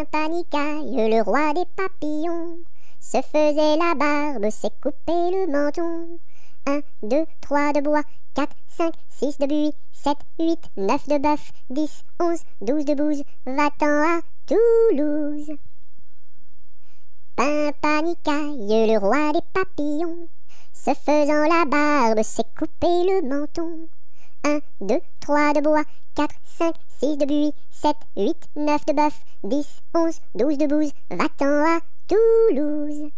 Pimpanicaille, le roi des papillons, se faisait la barbe, s'est coupé le menton. Un, deux, trois de bois, quatre, cinq, six de buis, sept, huit, neuf de bœuf, dix, onze, douze de bouse, va-t'en à Toulouse. Pimpanicaille, le roi des papillons, se faisant la barbe, s'est coupé le menton. Un, deux, trois de bois, quatre, cinq, six de buis, sept, huit, neuf de bœuf, dix, onze, douze de bouse, va-t'en à Toulouse.